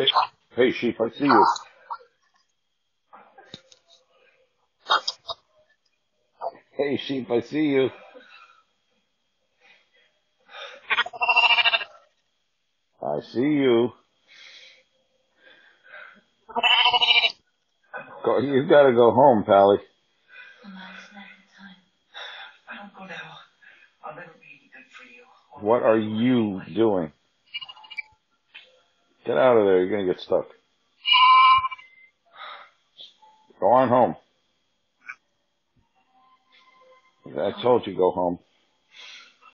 Hey, hey, sheep, I see you. Hey, sheep, I see you. I see you. Go, you gotta go home, Pally. What are you doing? Get out of there. You're gonna get stuck. Go on home. I told you go home.